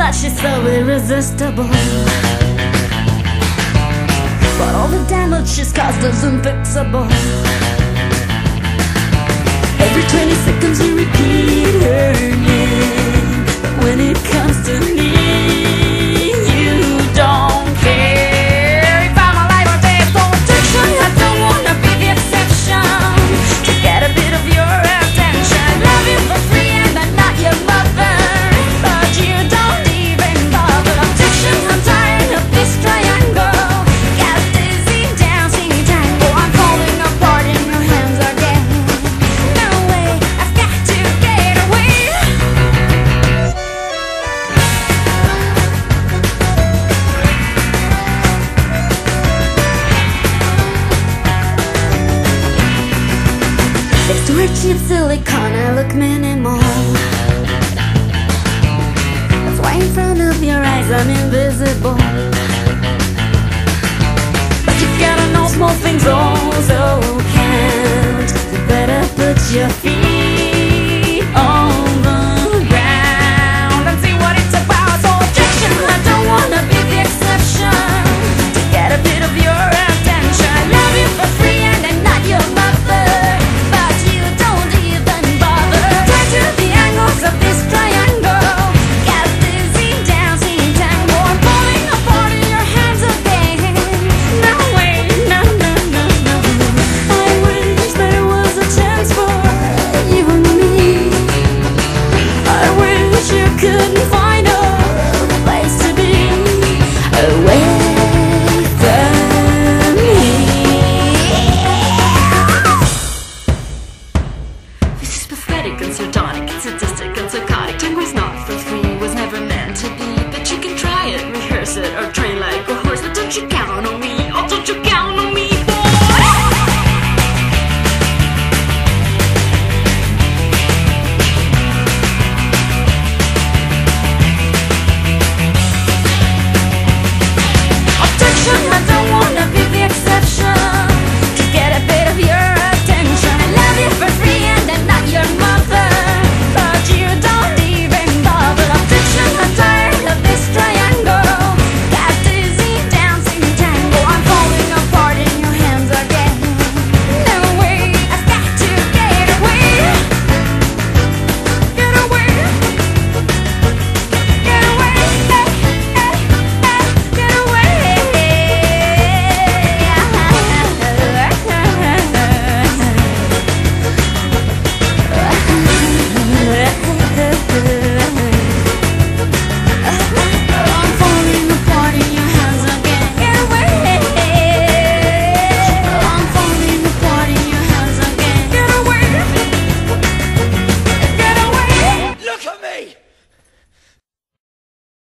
that she's so irresistible. But all the damage she's caused is unfixable. Every 20 seconds you repeat her name. cheap silicone, I look minimal. That's why in front of your eyes I'm invisible. But you gotta know small things also count You better put your feet